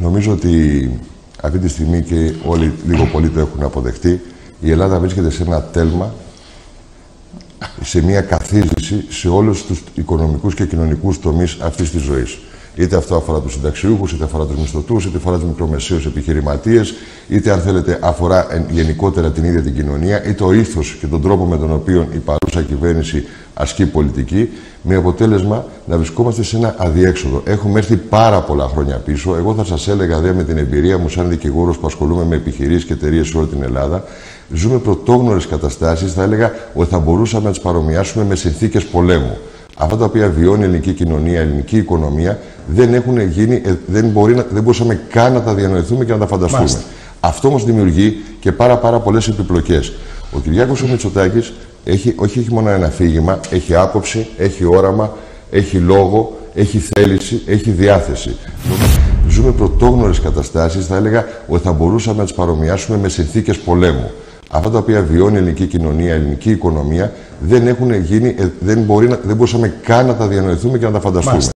Νομίζω ότι αυτή τη στιγμή και όλοι λίγο πολύ το έχουν αποδεχτεί. Η Ελλάδα βρίσκεται σε ένα τέλμα, σε μια καθίζηση σε όλους τους οικονομικούς και κοινωνικούς τομείς αυτής της ζωής. Είτε αυτό αφορά τους συνταξιούχους, είτε αφορά τους μισθωτούς, είτε αφορά τους μικρομεσαίους επιχειρηματίες, είτε αν θέλετε αφορά γενικότερα την ίδια την κοινωνία, ή το ήθος και τον τρόπο με τον οποίο η παρούσα κυβέρνηση ασκεί πολιτική, με αποτέλεσμα να βρισκόμαστε σε ένα αδιέξοδο. Έχουμε έρθει πάρα πολλά χρόνια πίσω. Εγώ θα σας έλεγα, δε με την εμπειρία μου, σαν δικηγόρος που ασχολούμαι με επιχειρήσεις και εταιρείες σε όλη την Ελλάδα, ζούμε πρωτόγνωρες καταστάσεις. Θα έλεγα ότι θα μπορούσαμε να τις παρομοιάσουμε με συνθήκες πολέμου αυτά τα οποία βιώνει η ελληνική κοινωνία, η ελληνική οικονομία, δεν έχουν γίνει, ε, δεν, μπορεί να, δεν μπορούσαμε καν να τα διανοηθούμε και να τα φανταστούμε. Μάλιστα. Αυτό όμω δημιουργεί και πάρα, πάρα πολλές επιπλοκές. Ο Κυριάκος ο Μητσοτάκης έχει, όχι έχει μόνο ένα αφήγημα, έχει άποψη, έχει όραμα, έχει λόγο, έχει θέληση, έχει διάθεση. Ζούμε πρωτόγνωρες καταστάσεις, θα έλεγα ότι θα μπορούσαμε να τις παρομοιάσουμε με συνθήκες πολέμου αυτά τα οποία βιώνει η ελληνική κοινωνία, η ελληνική οικονομία, δεν έχουν γίνει, ε, δεν, μπορεί να, δεν μπορούσαμε καν να τα διανοηθούμε και να τα φανταστούμε.